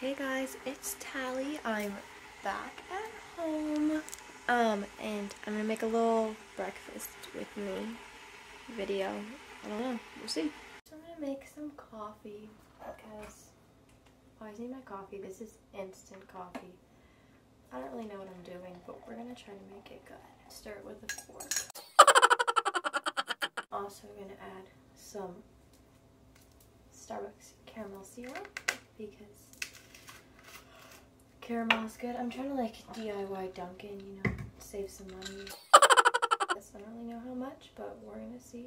Hey guys, it's Tallie. I'm back at home. Um, and I'm gonna make a little breakfast with me video. I don't know, we'll see. So I'm gonna make some coffee because I always need my coffee. This is instant coffee. I don't really know what I'm doing, but we're gonna try to make it good. Start with a fork. Also I'm gonna add some Starbucks caramel syrup because caramel is good. I'm trying to like DIY Dunkin', you know, save some money. I don't really know how much, but we're gonna see.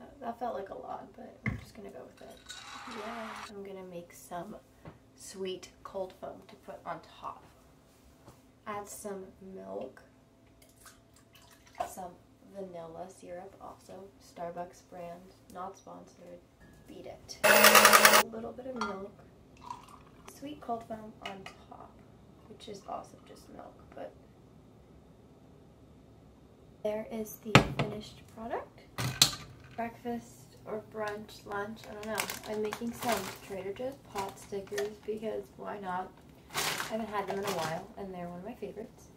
That, that felt like a lot, but I'm just gonna go with it. Yeah, I'm gonna make some sweet cold foam to put on top. Add some milk, some vanilla syrup, also Starbucks brand, not sponsored. Beat it. A little bit of milk, sweet cold foam on top, which is also just milk, but there is the finished product. Breakfast or brunch, lunch, I don't know. I'm making some Trader Joe's pot stickers because why not? I haven't had them in a while and they're one of my favorites.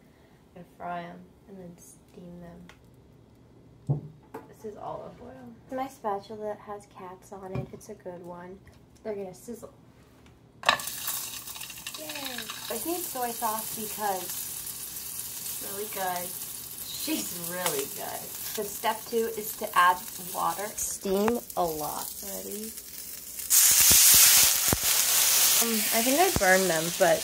I'm gonna fry them and then steam them. This is olive oil. My spatula that has cats on it. It's a good one. They're gonna sizzle. Yay! I need soy sauce because it's really good. She's really good. So step two is to add water. Steam a lot. Ready? Um, I think I burned them, but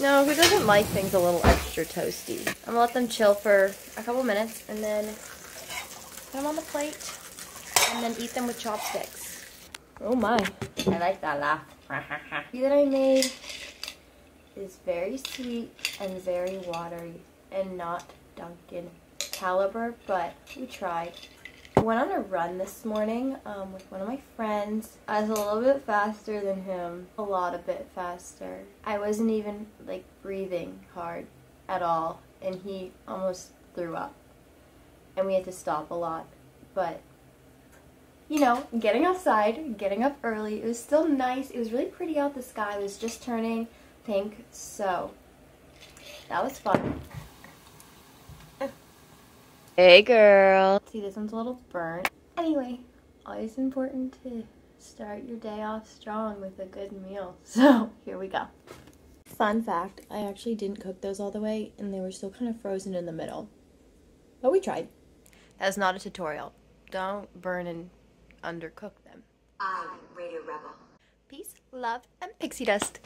no, who doesn't like things a little extra toasty? I'm gonna let them chill for a couple minutes and then put them on the plate and then eat them with chopsticks. Oh my. I like that laugh. tea that I made is very sweet and very watery and not Dunkin' caliber, but we tried. I went on a run this morning um, with one of my friends. I was a little bit faster than him, a lot a bit faster. I wasn't even like breathing hard at all, and he almost threw up. And we had to stop a lot, but you know, getting outside, getting up early, it was still nice. It was really pretty out. The sky was just turning pink, so that was fun. Hey girl. See, this one's a little burnt. Anyway, always important to start your day off strong with a good meal. So, here we go. Fun fact, I actually didn't cook those all the way and they were still kind of frozen in the middle. But we tried. That's not a tutorial. Don't burn and undercook them. I'm Radio Rebel. Peace, love, and pixie dust.